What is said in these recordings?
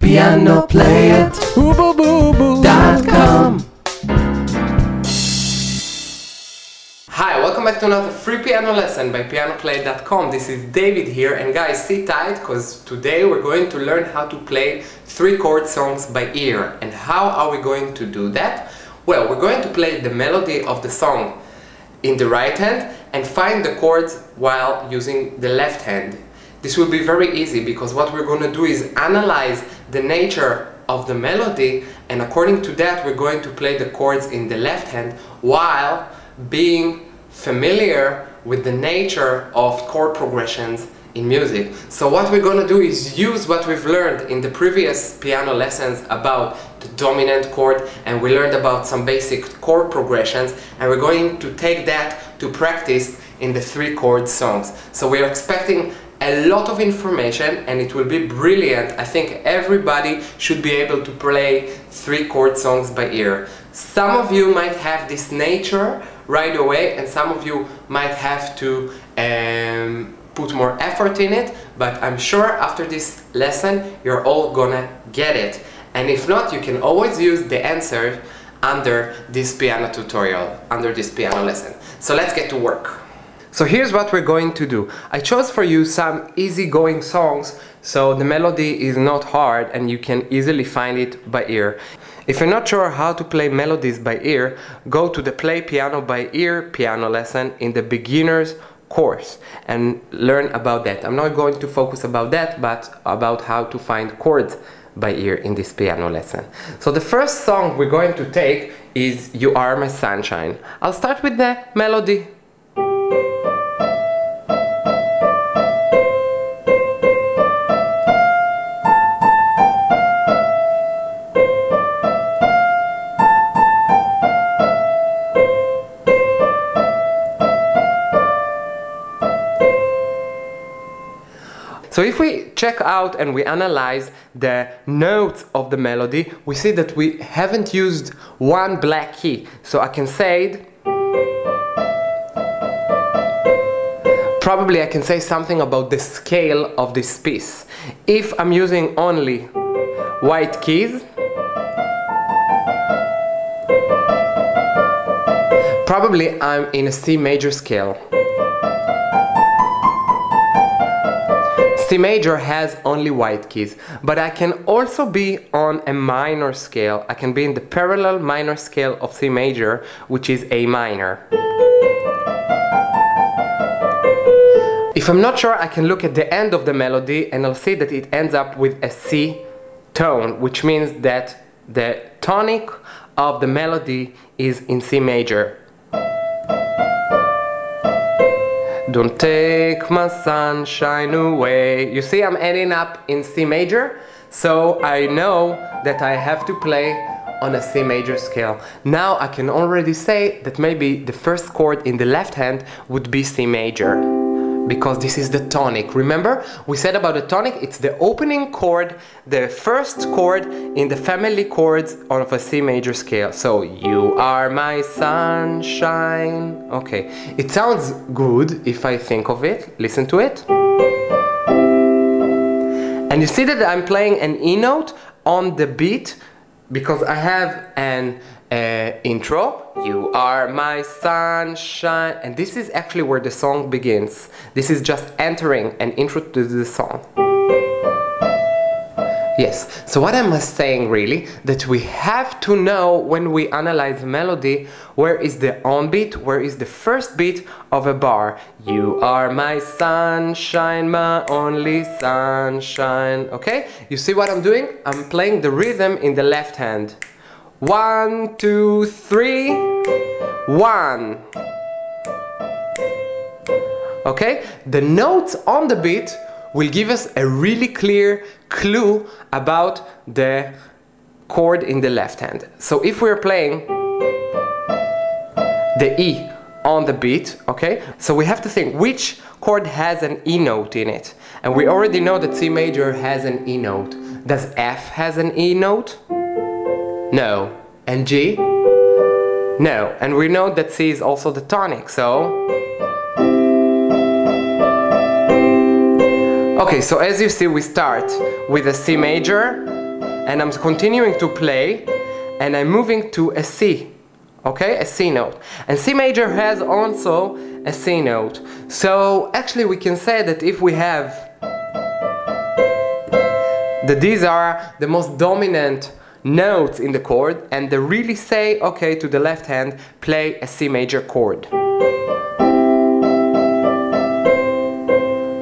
Piano play it. Dot com. Hi, welcome back to another free piano lesson by pianoplay.com. This is David here, and guys, sit tight because today we're going to learn how to play three chord songs by ear. And how are we going to do that? Well, we're going to play the melody of the song in the right hand and find the chords while using the left hand. This will be very easy because what we're going to do is analyze the nature of the melody and according to that we're going to play the chords in the left hand while being familiar with the nature of chord progressions in music. So what we're going to do is use what we've learned in the previous piano lessons about the dominant chord and we learned about some basic chord progressions and we're going to take that to practice in the three chord songs. So we're expecting a lot of information and it will be brilliant. I think everybody should be able to play three chord songs by ear. Some of you might have this nature right away and some of you might have to um, put more effort in it but I'm sure after this lesson you're all gonna get it and if not you can always use the answer under this piano tutorial under this piano lesson so let's get to work so here's what we're going to do I chose for you some easygoing songs so the melody is not hard and you can easily find it by ear if you're not sure how to play melodies by ear, go to the Play Piano by Ear piano lesson in the beginner's course and learn about that. I'm not going to focus about that, but about how to find chords by ear in this piano lesson. So the first song we're going to take is You Are My Sunshine. I'll start with the melody So if we check out and we analyze the notes of the melody, we see that we haven't used one black key. So I can say. Probably I can say something about the scale of this piece. If I'm using only white keys, probably I'm in a C major scale. C major has only white keys, but I can also be on a minor scale. I can be in the parallel minor scale of C major, which is A minor. If I'm not sure, I can look at the end of the melody and I'll see that it ends up with a C tone, which means that the tonic of the melody is in C major. Don't take my sunshine away. You see, I'm ending up in C major, so I know that I have to play on a C major scale. Now I can already say that maybe the first chord in the left hand would be C major because this is the tonic. Remember, we said about the tonic, it's the opening chord, the first chord in the family chords of a C major scale. So, you are my sunshine. Okay, it sounds good if I think of it. Listen to it. And you see that I'm playing an E note on the beat because I have an uh, intro. You are my sunshine. And this is actually where the song begins. This is just entering an intro to the song. Yes, so what am I saying really? That we have to know when we analyze melody where is the on beat, where is the first beat of a bar. You are my sunshine, my only sunshine. Okay, you see what I'm doing? I'm playing the rhythm in the left hand. One, two, three, one. Okay, the notes on the beat will give us a really clear clue about the chord in the left hand. So if we're playing the E on the beat, okay, so we have to think which chord has an E note in it. And we already know that C major has an E note. Does F has an E note? No. And G? No. And we know that C is also the tonic, so... Okay, so as you see, we start with a C major, and I'm continuing to play and I'm moving to a C okay a C note and C major has also a C note so actually we can say that if we have that these are the most dominant notes in the chord and they really say okay to the left hand play a C major chord.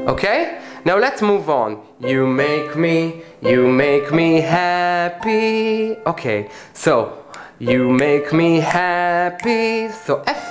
Okay? Now let's move on. You make me you make me happy. Okay so you make me happy. So F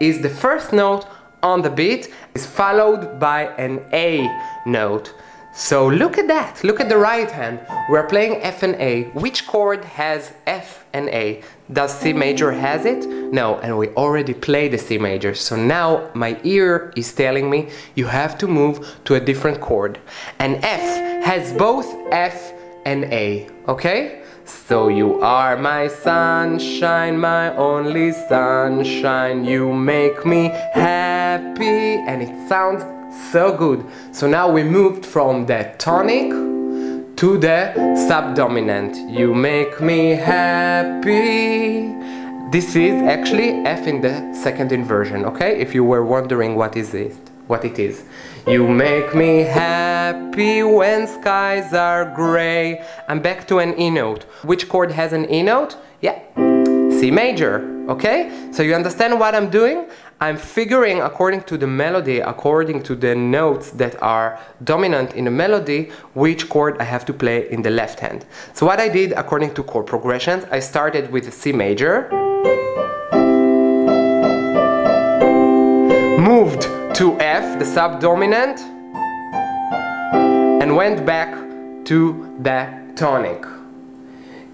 is the first note on the beat, is followed by an A note. So look at that, look at the right hand. We're playing F and A. Which chord has F and A? Does C major has it? No, and we already played the C major. So now my ear is telling me you have to move to a different chord. And F has both F and A, okay? So you are my sunshine, my only sunshine. You make me happy, and it sounds so good. So now we moved from the tonic to the subdominant. You make me happy. This is actually F in the second inversion, okay? If you were wondering what is it, what it is. You make me happy when skies are gray. I'm back to an E note. Which chord has an E note? Yeah, C major, okay? So you understand what I'm doing? I'm figuring according to the melody, according to the notes that are dominant in the melody, which chord I have to play in the left hand. So what I did according to chord progressions, I started with C major, moved to F, the subdominant, and went back to the tonic.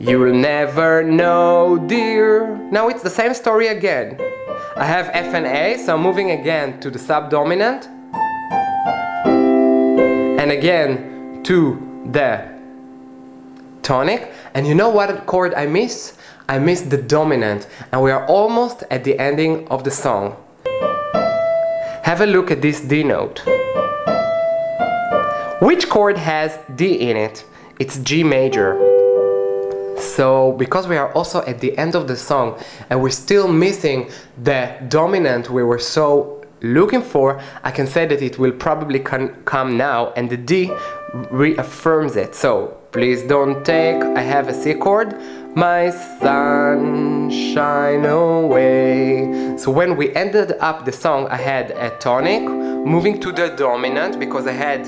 You'll never know, dear. Now it's the same story again. I have F and A, so I'm moving again to the subdominant, and again to the tonic. And you know what chord I miss? I miss the dominant, and we are almost at the ending of the song. Have a look at this D note. Which chord has D in it? It's G major. So, because we are also at the end of the song and we're still missing the dominant we were so looking for, I can say that it will probably come now and the D reaffirms it. So, please don't take, I have a C chord, my sunshine away. So when we ended up the song, I had a tonic, moving to the dominant because I had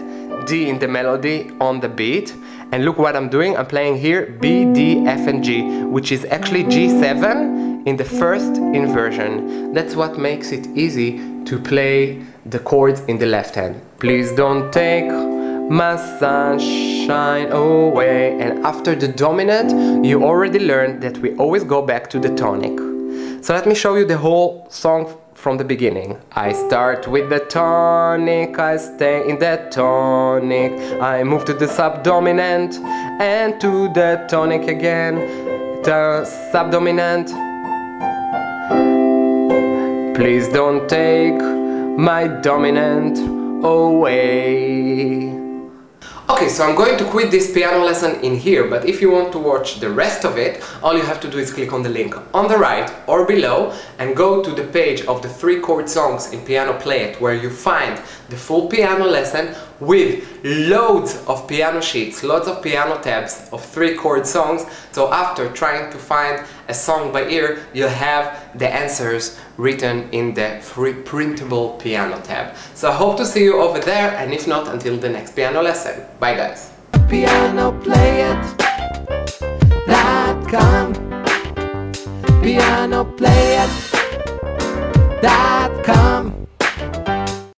D in the melody on the beat. And look what I'm doing, I'm playing here B, D, F and G, which is actually G7 in the first inversion. That's what makes it easy to play the chords in the left hand. Please don't take my sunshine away. And after the dominant, you already learned that we always go back to the tonic. So let me show you the whole song from the beginning. I start with the tonic, I stay in the tonic, I move to the subdominant and to the tonic again, the subdominant. Please don't take my dominant away. Okay, so I'm going to quit this piano lesson in here, but if you want to watch the rest of it, all you have to do is click on the link on the right or below and go to the page of the three chord songs in Piano Play It, where you find the full piano lesson with loads of piano sheets, loads of piano tabs of three chord songs. So after trying to find a song by ear, you'll have the answers written in the free printable piano tab. So I hope to see you over there and if not, until the next piano lesson. Bye guys. Piano play it. Dot com. Piano play it. Dot com.